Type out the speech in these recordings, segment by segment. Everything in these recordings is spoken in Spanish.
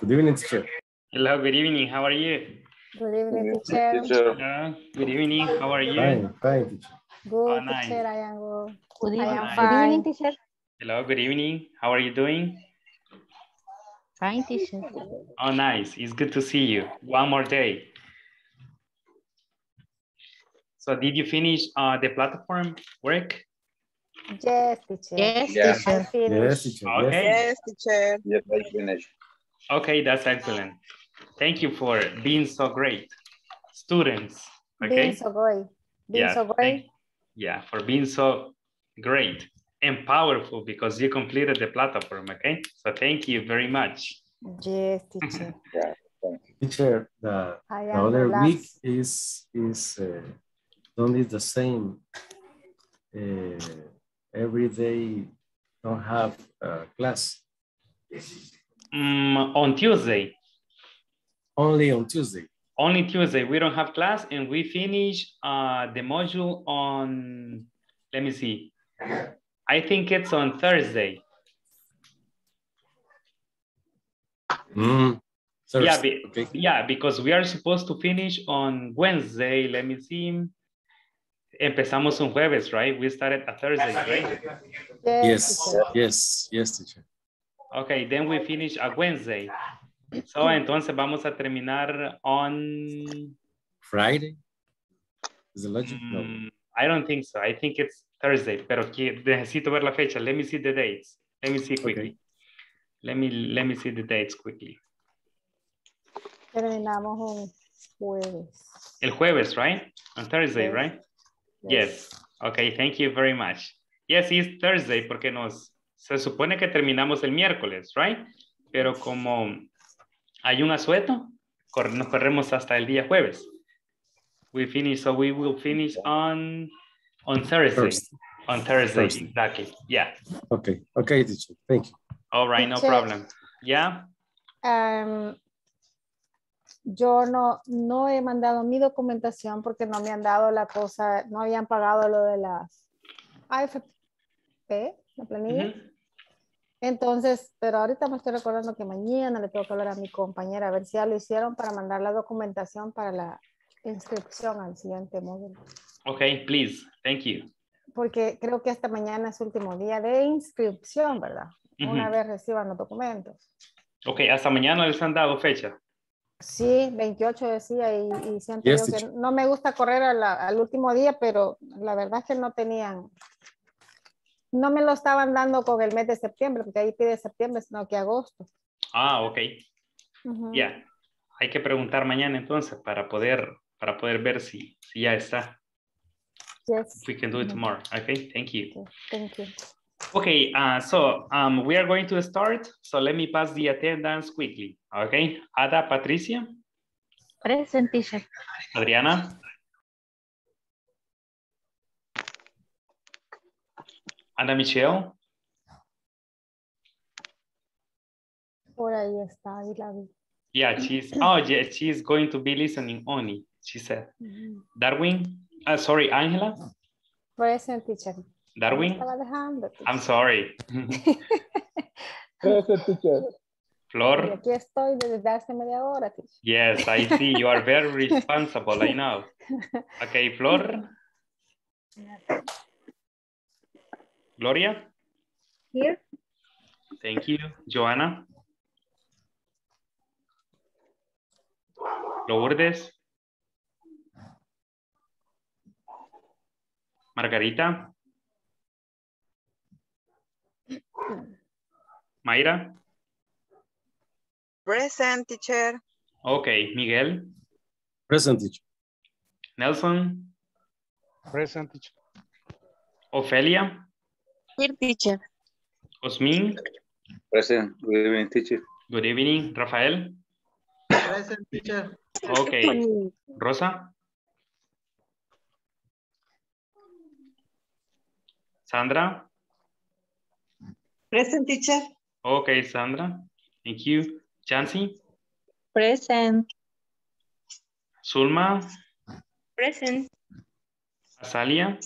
Good evening, teacher. Hello, good evening. How are you? Good evening, teacher. Hello, good evening. How are you? Fine, fine, teacher. Good, Oh, nice. teacher. I am good. Good I evening. am Nice. Good evening, teacher. Hello, good evening. How are you doing? Fine, teacher. Oh, nice. It's good to see you. One more day. So did you finish uh, the platform work? Yes, teacher. Yes, Yeah. Teacher. Yes, finished. teacher. Okay. Yes. Yes, teacher. Yes, I finished. Okay, that's excellent. Thank you for being so great. Students, Okay. Being okay? so great. Being Yeah, so thank- great. Yeah, for being so great and powerful because you completed the platform, okay? So thank you very much. Yes, teacher. yeah. Teacher, the, I the am other week is, is uh, only the same. Uh, every day don't have uh, class, Mm, on Tuesday, only on Tuesday. only Tuesday, we don't have class and we finish uh, the module on, let me see. I think it's on Thursday. Mm, Yeah, be- okay. Yeah, because we are supposed to finish on Wednesday. Let me see. Empezamos un jueves, right? We started a Thursday, right? Yes, yes, yes, teacher. Okay, then we finish a Wednesday. So, entonces vamos a terminar on, Friday? Is the logic? No. mm, I don't think so. I think it's Thursday, pero que- necesito ver la fecha. Let me see the dates. Let me see quickly. Let me, let me see the dates quickly. Terminamos un jueves. El jueves, right? On Thursday, Yes. right? Yes. Okay, thank you very much. Yes, it's Thursday porque nos se supone que terminamos el miércoles, right? Pero como hay un asueto, cor- nos corremos hasta el día jueves. We finish, so we will finish on on Thursday. Thursday. On Thursday, Thursday. exactly. Yeah. Okay, okay, teacher. Thank you. All right, no problem. Yeah. Am, yo no, no he mandado mi documentación porque no me han dado la cosa, no habían pagado lo de las AFP, la planilla. Ujú. Entonces, pero ahorita me estoy recordando que mañana le tengo que hablar a mi compañera a ver si ya lo hicieron para mandar la documentación para la inscripción al siguiente módulo. Okay, please. Thank you. Porque creo que esta mañana es último día de inscripción, ¿verdad? Una Ujú. vez reciban los documentos. Ok, hasta mañana les han dado fecha. Sí, 28 decía y, y siento Yes, yo que no me gusta correr a la- al último día, pero la verdad es que no tenían, no me lo estaban dando con el mes de septiembre, porque ahí pide septiembre, sino que agosto. Ah, ok. Ya. Hay que preguntar mañana entonces para poder, para poder ver si, si ya está. Yes. If we can do it tomorrow. Okay, thank you. Okay, Thank you. Okay, uh, so um, we are going to start. So let me pass the attendance quickly. Okay, Ada, Patricia, Present, teacher. Adriana. Ana Michelle, Por ahí está, ahí la vi. yeah, she's, oh, yeah, she's going to be listening only, she said. Ujú. Darwin, uh, sorry, Angela, Present teacher. Darwin, Estaba dejando. teacher. I'm sorry. Present, teacher. Y Flor, aquí estoy desde hace media hora, teacher. yes, I see, you are very responsible, I know. Okay, Flor. Gloria, Here. thank you. Joanna. Lourdes. Margarita. Mayra. Present, teacher. Okay, Miguel. Present, teacher. Nelson. Present teacher. Ofelia. Here, teacher. Osmin. Present. Good evening, teacher. Good evening. Rafael. Present, teacher. Okay. Rosa. Sandra. Present, teacher. Okay, Sandra. Thank you. Chancy. Present. Zulma. Present. Azalia.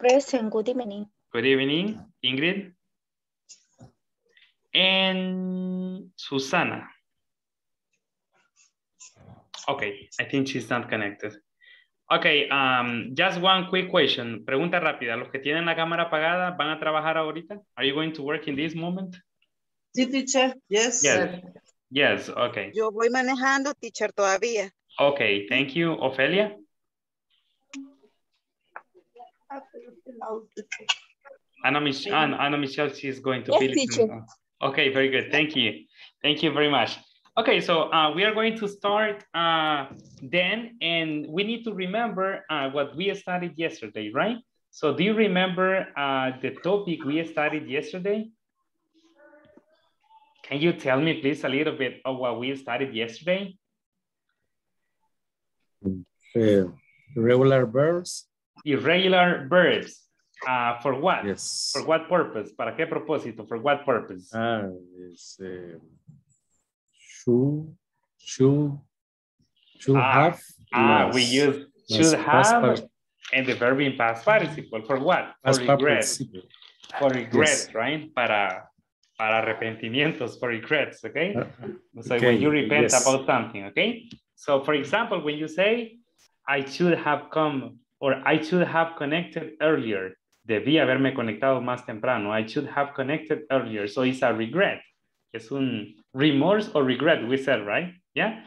Present. Good evening. Good evening, Ingrid. And Susana. Okay, I think she's not connected. Okay, um, just one quick question. Pregunta rápida. ¿Los que tienen la cámara apagada van a trabajar ahorita? Are you going to work in this moment? Sí, teacher. Yes. Yes. Yes, okay. Yo voy manejando, teacher, todavía. Okay, thank you. Ofelia? Anna, Mich Anna, Anna Michelle, she's going to Yes, be listening. teacher. Okay, very good. Thank you. Thank you very much. Okay, so uh, we are going to start uh, then, and we need to remember uh, what we studied yesterday, right? So do you remember uh, the topic we studied yesterday? Can you tell me, please, a little bit of what we studied yesterday? Uh, regular verbs. Irregular verbs. Uh, for what? Yes. For what purpose? ¿Para qué propósito? For what purpose? Ah, is uh, should, should, should Ah, have. Ah, we use should have and the verb in past participle. For what? For past regret. participle. For regret, Yes. right? Para, para arrepentimientos, for regrets, okay? Uh, So okay, when you repent yes. about something, okay? So for example, when you say, I should have come or I should have connected earlier, debí haberme conectado más temprano. I should have connected earlier. So it's a regret. Es un remorse or regret, we said, right? Yeah.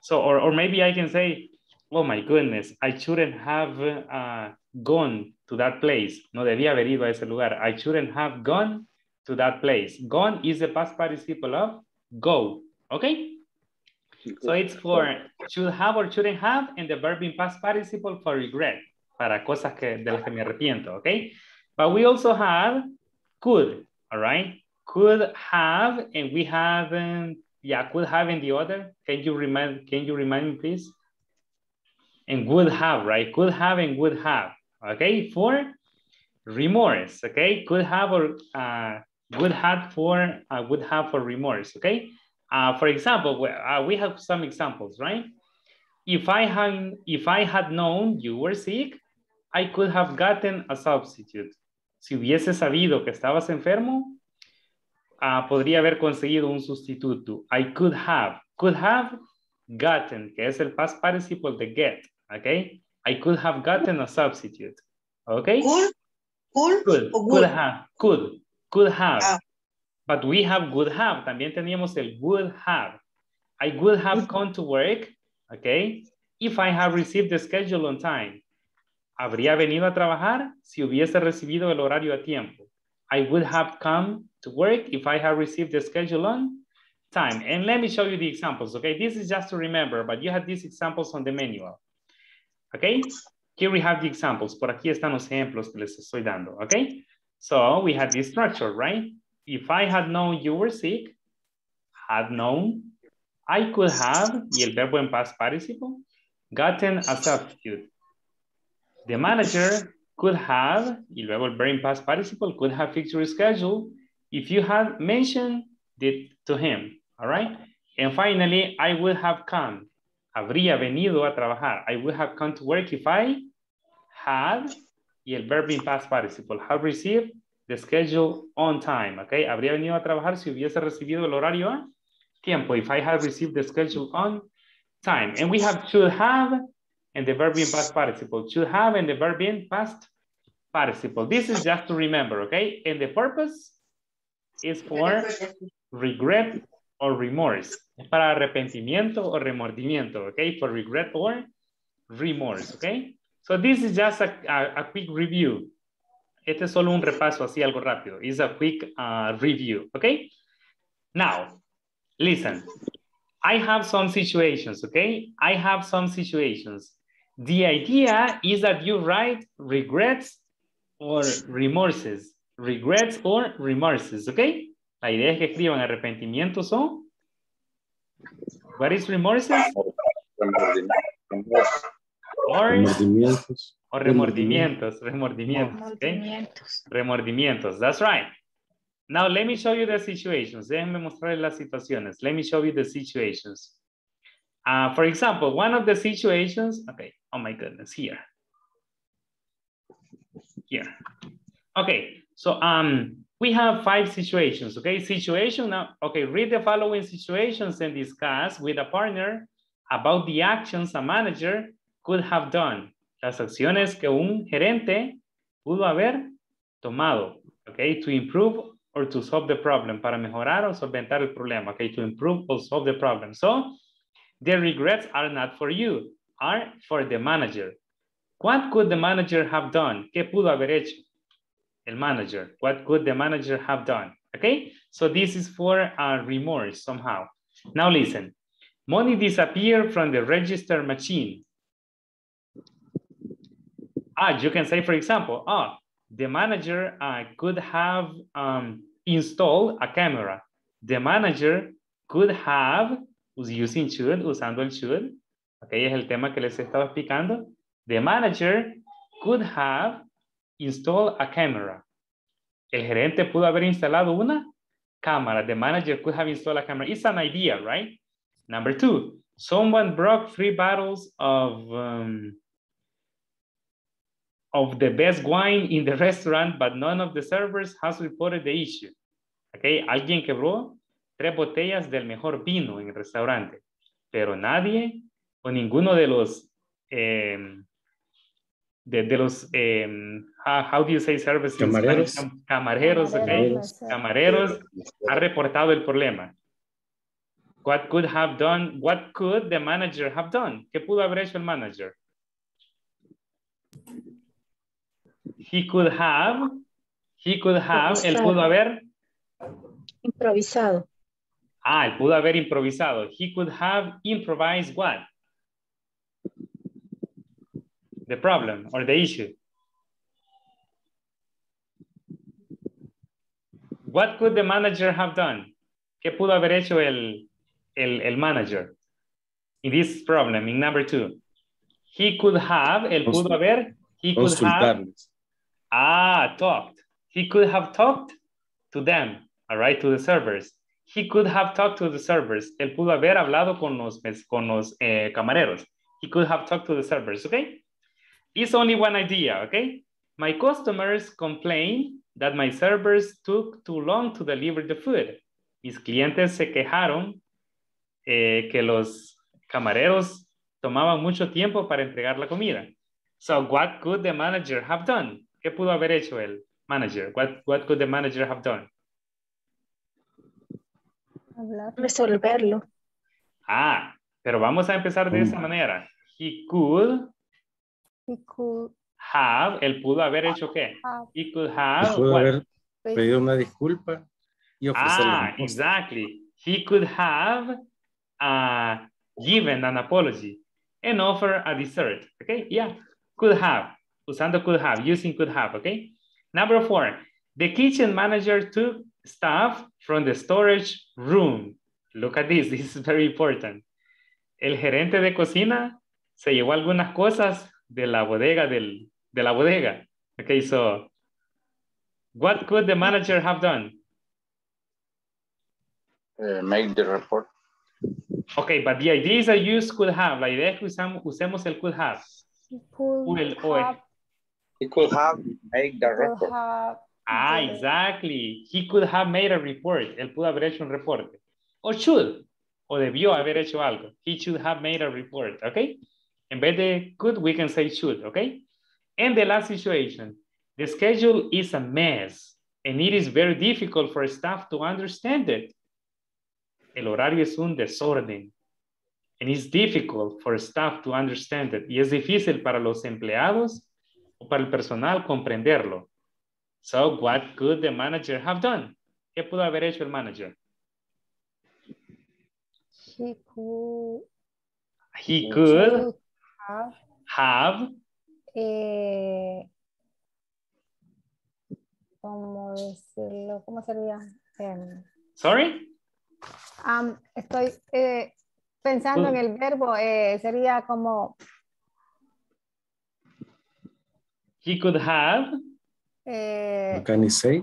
So, or, or maybe I can say, oh my goodness, I shouldn't have uh, gone to that place. No debía haber ido a ese lugar. I shouldn't have gone to that place. Gone is the past participle of go. Okay. So it's for should have or shouldn't have and the verb in past participle for regret. Para cosas que, de las que me arrepiento. Okay. But we also have could. All right. Could have and we have um, yeah could have in the other. Can you remind can you remind me please? And would have right. Could have and would have. Okay. For remorse. Okay. Could have or uh, would have for uh, would have for remorse. Okay. Uh, for example, we, uh, we have some examples, right? If I had if I had known you were sick, I could have gotten a substitute. Si hubiese sabido que estabas enfermo, ah, podría haber conseguido un sustituto. I could have, could have gotten, que es el past participle de get, okay? I could have gotten a substitute. Cool. Could, could good? have, could, could have. Ah. But we have would have. También teníamos el would have. I would have come to work, okay, if I have received the schedule on time. Habría venido a trabajar si hubiese recibido el horario a tiempo. I would have come to work if I have received the schedule on time. And let me show you the examples, okay? This is just to remember, but you have these examples on the manual. Okay? Here we have the examples. Por aquí están los ejemplos que les estoy dando, okay? So we have this structure, right? If I had known you were sick, had known, I could have, y el verbo en past participle, gotten a substitute. The manager could have, y luego el verb in past participle, could have fixed your schedule if you had mentioned it to him, all right? And finally, I would have come, habría venido a trabajar. I would have come to work if I had, y el verb in past participle, have received the schedule on time, okay? Habría venido a trabajar si hubiese recibido el horario a tiempo, if I had received the schedule on time. And we have should have and the verb in past participle. Should have and the verb in past participle. This is just to remember, okay? And the purpose is for regret or remorse. Es para arrepentimiento o remordimiento, okay? For regret or remorse, okay? So this is just a, a, a quick review. Este es solo un repaso así algo rápido. It's a quick uh, review, okay? Now, listen. I have some situations, okay? I have some situations. The idea is that you write regrets or remorses. Regrets or remorses, okay? La idea es que escriban arrepentimientos o... What is remorses? Or, Remordimientos. o remordimientos, remordimientos, okay? Remordimientos, that's right. Now let me show you the situations. Déjenme mostrarles las situaciones. Let me show you the situations. Uh, for example, one of the situations, okay, oh my goodness, here. here. Okay, so um, we have five situations, okay? Situation now, okay, read the following situations and discuss with a partner about the actions a manager could have done. Las acciones que un gerente pudo haber tomado, okay, to improve or to solve the problem, para mejorar o solventar el problema, okay, to improve or solve the problem. So, the regrets are not for you, are for the manager. What could the manager have done? ¿Qué pudo haber hecho? El manager. What could the manager have done? Okay, so this is for uh, remorse somehow. Now listen. Money disappeared from the register machine. Ah, you can say, for example, ah, the manager uh, could have um, installed a camera. The manager could have, using should, usando el should, ok, es el tema que les estaba explicando. The manager could have installed a camera. El gerente pudo haber instalado una cámara. The manager could have installed a camera. It's an idea, right? Number two, someone broke three bottles of um, of the best wine in the restaurant, but none of the servers has reported the issue. Okay, alguien quebró tres botellas del mejor vino en el restaurante, pero nadie o ninguno de los eh, de, de, los eh, how, do you say services? Camareros. Camareros, okay. Camareros, Camareros ha reportado el problema. What could have done? What could the manager have done? ¿Qué pudo haber hecho el manager? He could have, he could have, él pudo haber, Improvisado. ah, él pudo haber improvisado. He could have improvised what? The problem or the issue. What could the manager have done? ¿Qué pudo haber hecho el, el, el manager? In this problem, in number two. He could have, él pudo haber, he could have, ah, talked. He could have talked to them, all right, to the servers. He could have talked to the servers. Él pudo haber hablado con los, con los eh, camareros. He could have talked to the servers, okay? It's only one idea, okay? My customers complain that my servers took too long to deliver the food. Mis clientes se quejaron eh, que los camareros tomaban mucho tiempo para entregar la comida. So what could the manager have done? ¿Qué pudo haber hecho el manager? What, what could the manager have done? Resolverlo. Ah, pero vamos a empezar de esa manera. He could He could have, él pudo haber hecho qué? have He could have pudo haber pedido una disculpa y ofrecerle Ah, un postre. exactly. He could have uh, given an apology and offer a dessert. Okay, yeah, could have. Usando could have, using could have, okay? Number four, the kitchen manager took stuff from the storage room. Look at this, this is very important. El gerente de cocina se llevó algunas cosas de la bodega del, de la bodega. Okay, so what could the manager have done? Uh, make the report. Ok, but the idea is that use could have. La idea es que usamos, usemos el could have. he could O el- o el- have, He could have make the report. have Ah, Okay. exactly. He could have made a report. Él pudo haber hecho un reporte. O should. O debió haber hecho algo. He should have made a report. Ok. En vez de could, we can say should. Ok. And the last situation. The schedule is a mess. And it is very difficult for staff to understand it. El horario es un desorden. And it's difficult for staff to understand it. Y es difícil para los empleados o para el personal comprenderlo. So, what could the manager have done? ¿Qué pudo haber hecho el manager? he could He could have have, eh, ¿cómo decirlo? ¿Cómo sería? Em, sorry? am, estoy eh, pensando en el verbo, eh, sería como He could have eh, Can you say?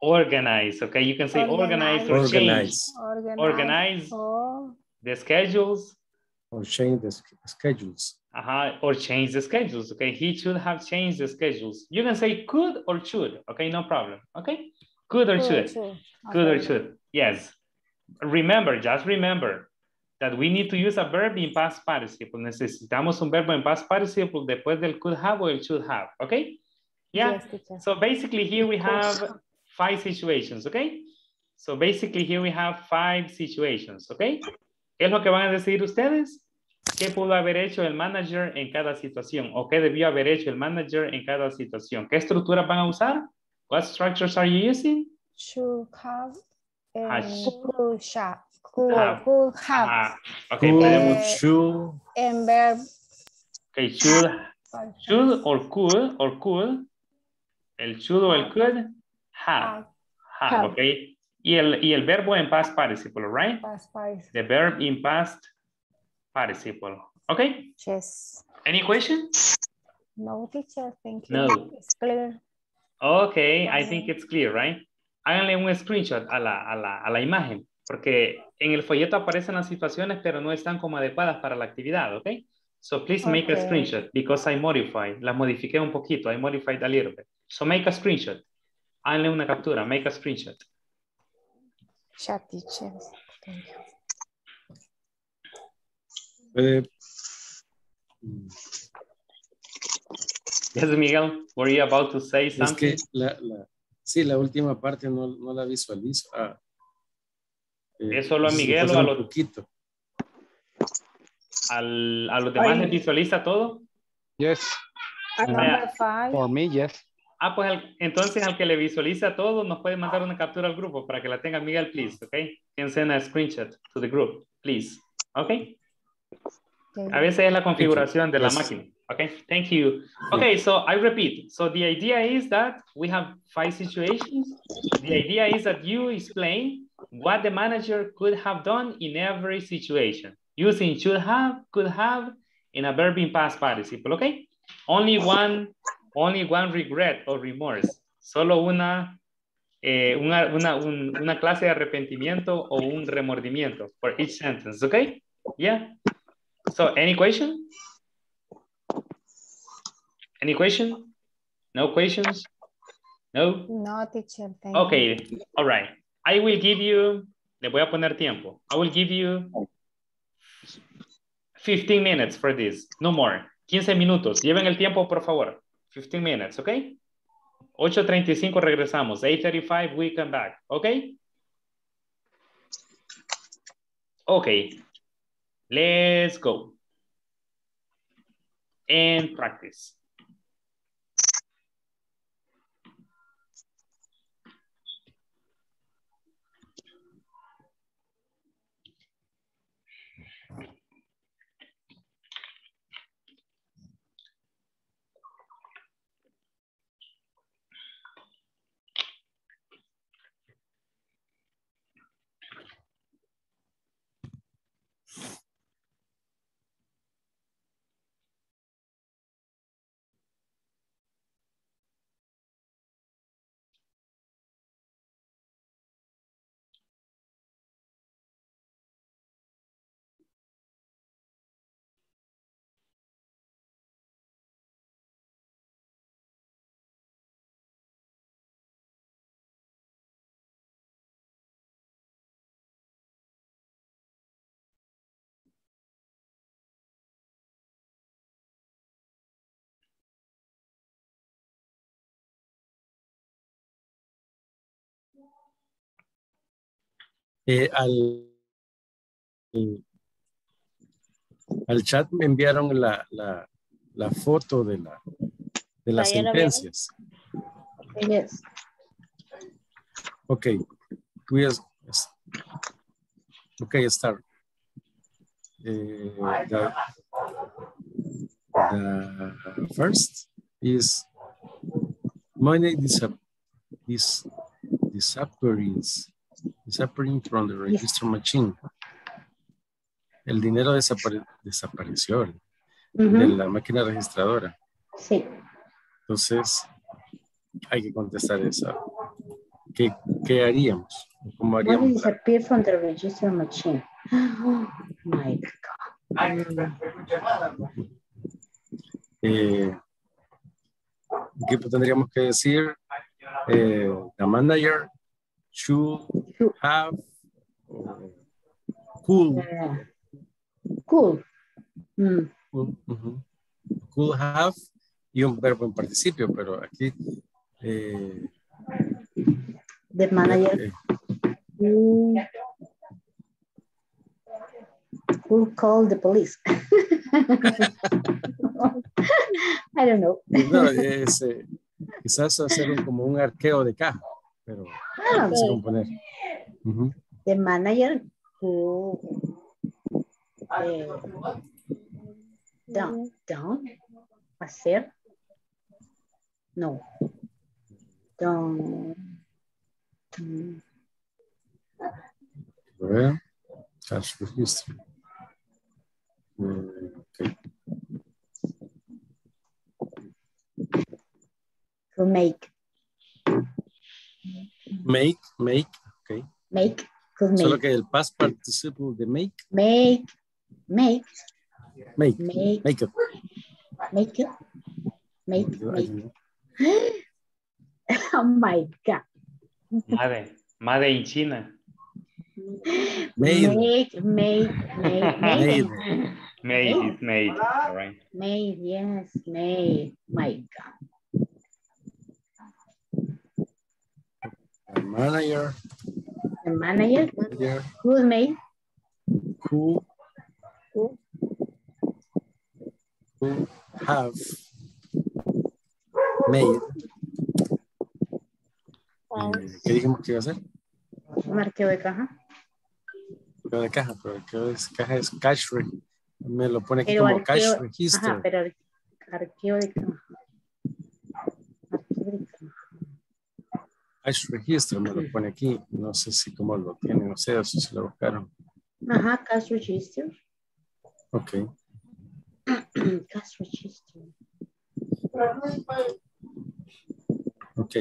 organized. Okay, you can say organize or change Organize organize Organize. o the schedules. or change the sch- schedules. Uh or change the schedules, okay? He should have changed the schedules. You can say could or should, okay? No problem, okay? Could or should, could or should, yes. Remember, just remember that we need to use a verb in past participle. Necesitamos un verbo en past participle después del could have or el should have, okay? Yeah, Yes, so basically here we have five situations, okay? So basically here we have five situations, okay? ¿Qué es lo que van a decidir ustedes? ¿Qué pudo haber hecho el manager en cada situación? ¿O qué debió haber hecho el manager en cada situación? ¿Qué estructuras van a usar? What structures are you using? Should have Ah, sh- could shall. Could, Have. could have. Ah, ok, Could, podemos, Eh, should, En verb. ok, should, should or could, or could, el should o el could, have, have, Have. ok. Y el, y el verbo en past participle, right? Past participle. The verb in past participle. Okay, Yes. any question? No, teacher, thank you. No. It's clear. Okay, I think it's clear, right? Háganle un screenshot a la, a la, a la imagen, porque en el folleto aparecen las situaciones, pero no están como adecuadas para la actividad, ¿ok? So please make a screenshot because I modified, las modifiqué un poquito, I modified a little bit. So make a screenshot. Háganle una captura, make a screenshot. Chat, teacher. Thank you. Puede- Yes, Miguel, were you about to say es something? que la, la, sí, la última parte no, no la visualizo. Ah, eh, ¿Es solo a Miguel o a los- poquito. Al- ¿A los demás les visualiza todo? Yes, for me, yes. Ah, pues entonces al que le visualiza todo nos puede mandar una captura al grupo para que la tenga Miguel, please, ¿ok? Can send a screenshot to the group, please, ¿ok? Okay. A veces es la configuración de la Yes. máquina, ¿ok? Thank you. Okay, so I repeat. So the idea is that we have five situations. The idea is that you explain what the manager could have done in every situation using should have, could have, in a verb in past participle, okay? Only one, only one regret or remorse. Solo una, eh, una, una, un- una clase de arrepentimiento o un remordimiento for each sentence, okay? Yeah. So any question? Any question? No questions? No? No, teacher, thank you. Okay, all right. I will give you, le voy a poner tiempo. I will give you 15 minutes for this, no more. 15 minutos. Lleven el tiempo, por favor. 15 minutes, okay? 8.35 regresamos. 8.35 we come back, okay? Okay. Let's go. And practice. Eh, al, al chat me enviaron la, la, la foto de, la, de las sentencias. Yes. Ok. We ok, start. Eh, the, the first is money disap dis disappearance disappearing from the register machine. El dinero desapare desapareció de la máquina registradora. Sí. Entonces, hay que contestar esa. ¿Qué, qué haríamos? ¿Cómo haríamos? disappeared from the register machine. Oh my God. Eh, pues tendríamos que decir eh, the manager Should. Have Uh, cool. Mm, could, ujú, could have. Y un verbo en participio, pero aquí eh, the manager. eh, who, called the police. I don't know. no, es, eh, quizás hacer un- como un arqueo de caja, pero Ah, no sé cómo -hmm. the manager who eh, don't, don't hacer, no, don't, don't. Well, that's the history. Okay. To make. Make, make, okay. Make, could Solo make, que el past participle de make, make, make, make, Make. make it. make it, make, make. Oh my God. Made, made in China. Made. Make, make, make, make. Made. Made, it's made. All right. Made, yes, made. My God. Manager, The manager manager who made who Who? who have made. eh, ¿Qué dijimos que iba a hacer? un arqueo de caja. Arqueo de caja, pero arqueo de caja es cash re- Me lo pone aquí Pero como cash arqueo- register. Ajá, pero ar- arqueo de caja. Arqueo de Cash register me lo pone aquí. No sé si cómo lo tienen, no sé si lo buscaron. Ajá, cash register. Ok. cash register. Ok.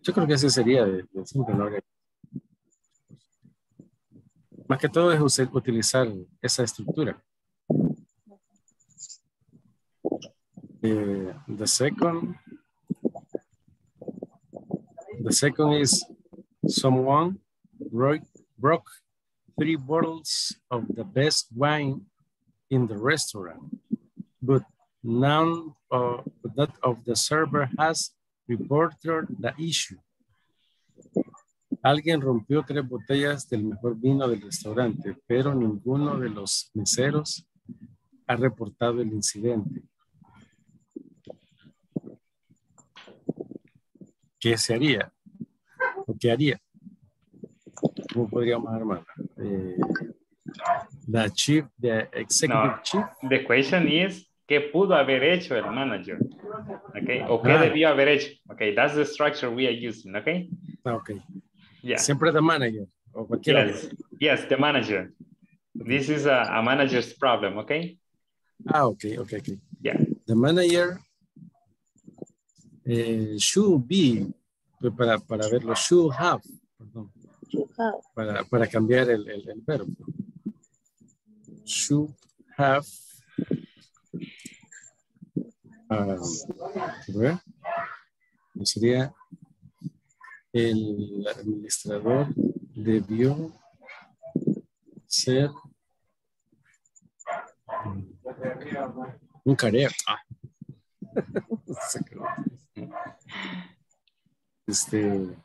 Yo creo que ese sería de, de simple, ¿no? Más que todo es use- utilizar esa estructura. Eh, the second, the second is someone broke, broke three bottles of the best wine in the restaurant, but none of that of the server has reported the issue. Alguien rompió tres botellas del mejor vino del restaurante, pero ninguno de los meseros ha reportado el incidente. ¿Qué se haría? ¿O qué haría? ¿Cómo podríamos armarla? Eh, the chief, the executive No. chief. The question is, ¿qué pudo haber hecho el manager? Okay, o qué Ah. debió haber hecho? Okay, that's the structure we are using, okay? Ah, ok. Yeah. Siempre the manager o cualquiera. Yes, yes, the manager. This is a, a manager's problem, okay? Ah, ok, ok, ok. Yeah. The manager eh, should be, pues, para, para verlo, should have, perdón, para, para cambiar el, el, el verbo. Should have. ah, ¿cómo sería? El administrador debió ser un careo. Este,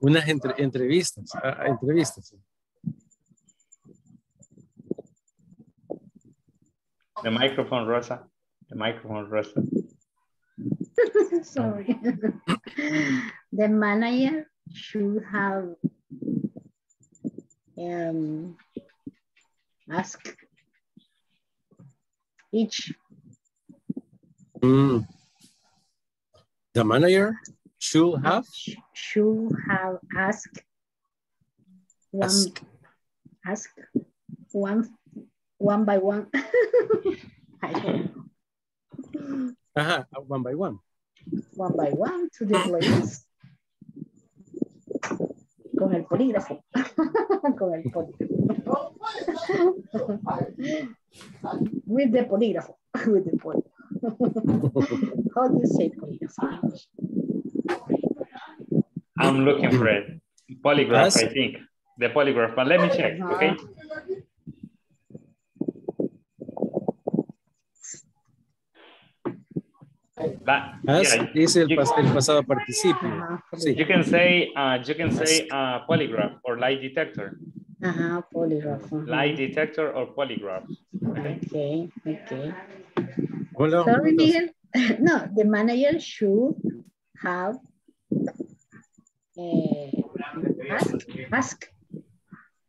unas entre- entrevistas, ah, ah, entrevistas. The microphone, Rosa. The microphone, Rosa. Sorry. the manager should have um, asked each Mm. The manager should have should have asked one asked. ask one one by one. Know. Ajá, one by one. One by one to the place. Con el polígrafo. Con el polígrafo. With the polígrafo. with the poly. How do you say polygraph? I'm looking for it. Polygraph, Ask. I think. The polygraph, but let me check, okay? But, As yeah, es el, you- pas- el pasado participio. Ajá, Sí. You can say, uh, you can say uh, polygraph or lie detector. Ajá, polygraph. ajá. Lie detector or polygraph. Okay. Okay, okay. Hola. Sorry, Miguel. No, the manager should have eh, ask,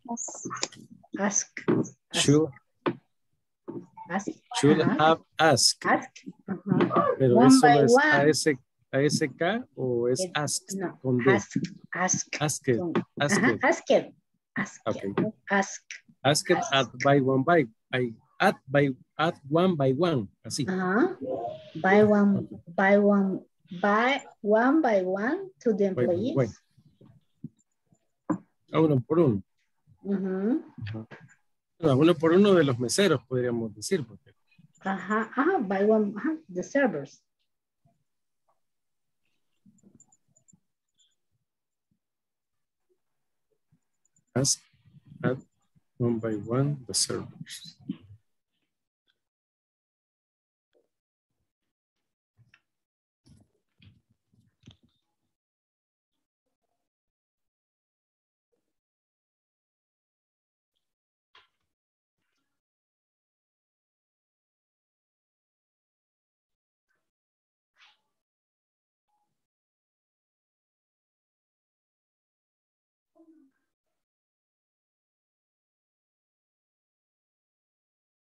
ask, ask, Should, ask, should ajá, have asked. ask, ajá. Pero One eso es one. AS, ASK o es It- asked No, con D. ask, ask. Asked. con- Asked. Ajá, ask it, ask Okay. it, ask. Asked at by one by, by at by at one by one. Así. Ajá. By one, by one, by one by one to the employees. by. A uno por uno. Ujú. A uno por uno de los meseros, podríamos decir. Porque Ajá, ajá, by one, ajá, the servers. ask at one by one the servers.